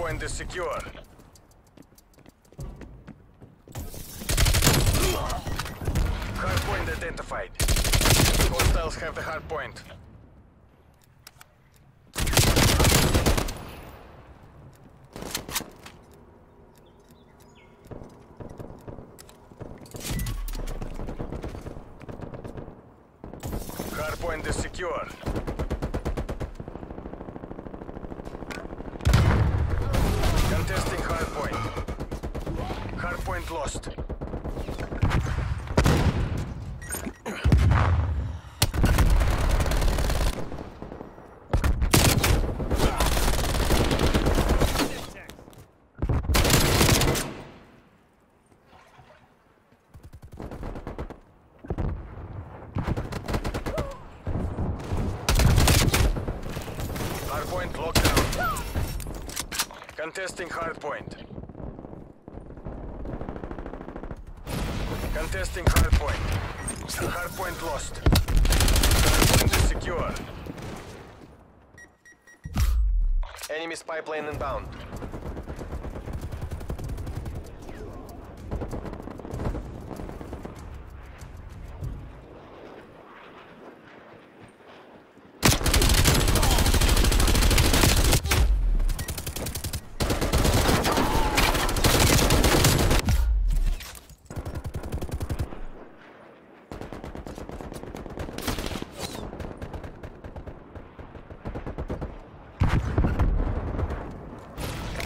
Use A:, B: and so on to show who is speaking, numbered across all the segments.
A: Hardpoint is secure. Hardpoint identified. Hostiles have the hardpoint. Hardpoint is secure. Contesting hardpoint. Hardpoint lost. Hardpoint locked down. Contesting hardpoint. Contesting hardpoint. Hardpoint lost. Hardpoint is secure.
B: Enemy spy plane inbound.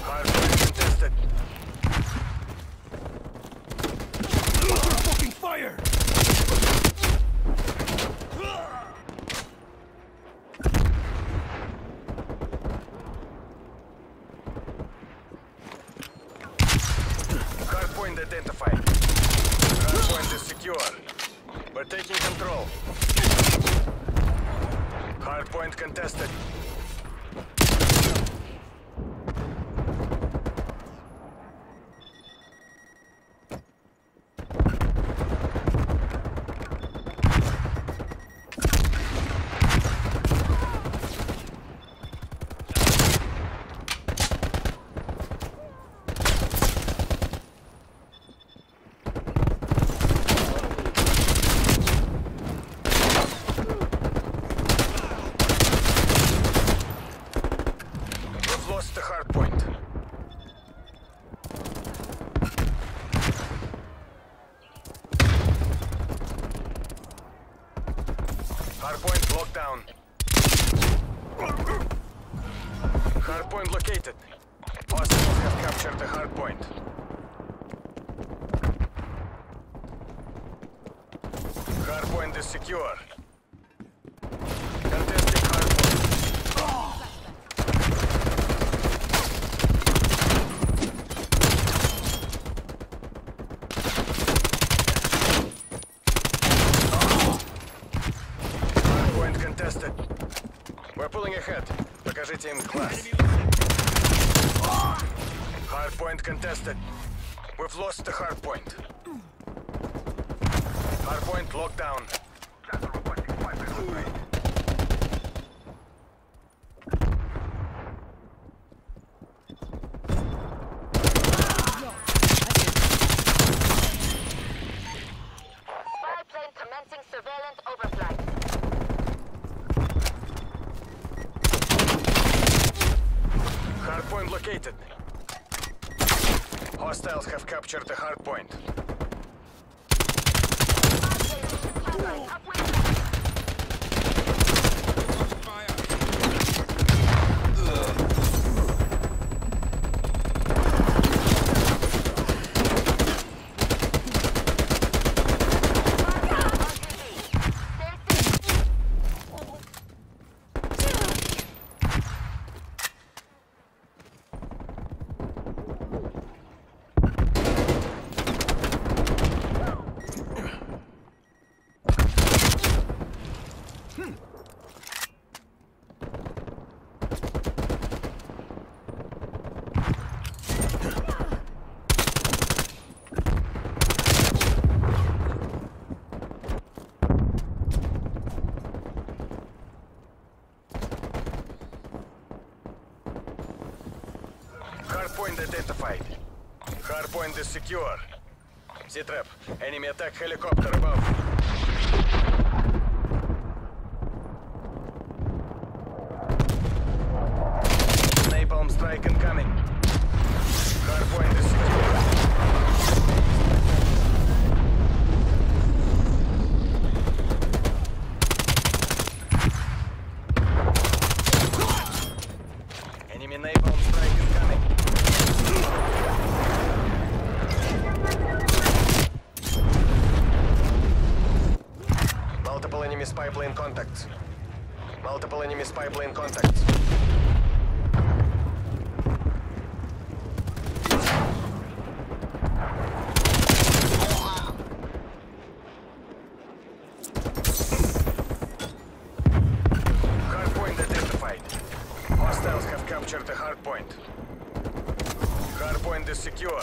A: Hardpoint contested.
C: Fucking fire!
A: Hardpoint identified. Hardpoint is secure. We're taking control. Hardpoint contested. We've lost the hardpoint. Hardpoint locked down. Hardpoint located. Hostiles have captured the hardpoint. Hardpoint is secure. Contesting hardpoint. Hardpoint contested. We're pulling ahead. Покажите им класс. Hardpoint contested. We've lost the hardpoint. Hardpoint locked down. Located. Hostiles have captured the hardpoint.
D: Hardline
A: Hardpoint identified. Hardpoint is secure. Z-trap. Enemy attack helicopter above. Napalm strike incoming. Hardpoint is secure. Enemy napalm
B: plane contacts. Multiple enemy spy plane contacts.
A: Hardpoint identified. Hostiles have captured the hardpoint. Hardpoint is secure.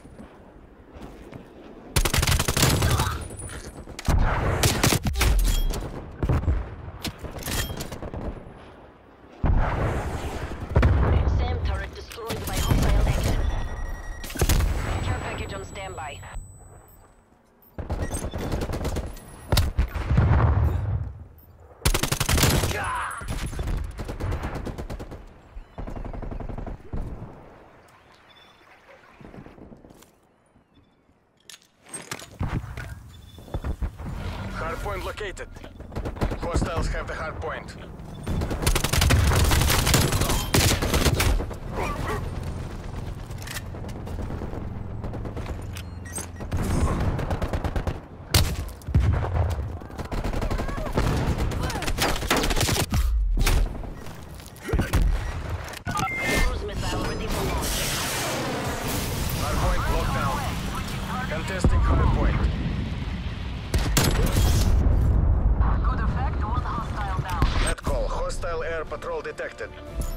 A: Hardpoint located. Hostiles have the hardpoint.
B: Patrol detected.